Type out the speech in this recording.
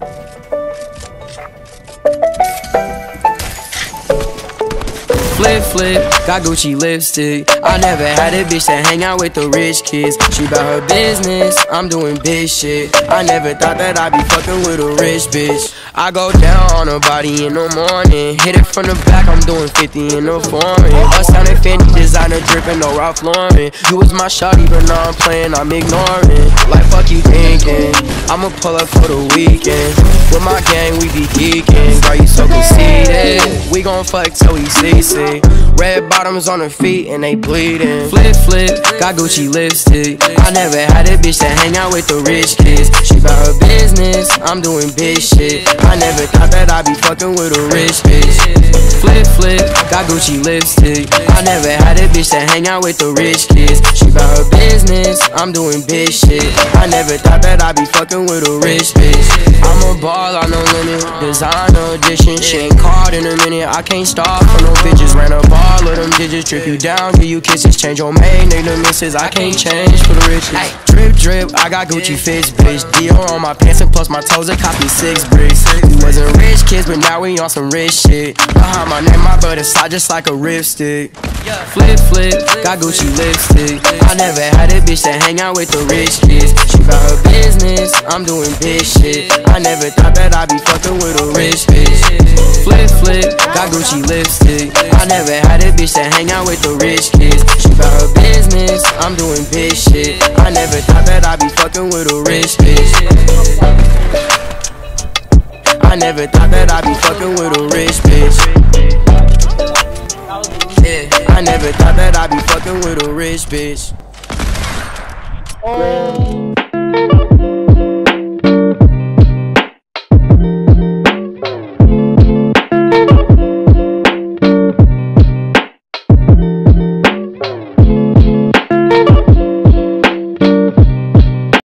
Thank you. Flip, flip, got Gucci lipstick. I never had a bitch that hang out with the rich kids. She bout her business, I'm doing big shit. I never thought that I'd be fucking with a rich bitch. I go down on her body in the morning. Hit it from the back, I'm doing 50 in the foreign. Bust down in Fendi, designer dripping, no Ralph Lauren. You was my shawty, but now I'm playing, I'm ignoring. Like fuck you thinking, I'ma pull up for the weekend. With my gang, we be geeking. Girl, you so conceited. We gon' fuck till we see. Red bottoms on her feet and they bleeding. Flip, flip, got Gucci lipstick. I never had a bitch that hang out with the rich kids. She bout her business, I'm doing big shit. I never thought that I'd be fucking with a rich bitch. Flip, flip, got Gucci lipstick. I never had a bitch that hang out with the rich kids. She bout her business, I'm doing big shit. I never thought that I'd be fucking with a rich bitch. I'm a ball, I no limit. Designer edition, she ain't called in a minute. I can't stop for no bitches. Ran up all of them digits, trip you down, give you kisses, change your main nigga misses. I can't change for the riches. Drip, drip, I got Gucci fits, bitch. Dior on my pants and plus my toes, it cost me six bricks. We wasn't rich kids, but now we on some rich shit. Behind my name, my butt inside just like a ripstick. Flip, flip, got Gucci lipstick. I never had a bitch that hang out with the rich kids. She bout her business, I'm doing big shit. I never thought that I'd be fucking with a rich bitch. Flip, flip, got Gucci lipstick. I never had a bitch that hang out with the rich kids. She bout her business, I'm doing big shit. I never thought that I'd be fucking with a rich bitch. Never thought that I'd be fucking with a rich bitch. Yeah, I never thought that I'd be fucking with a rich bitch. Oh.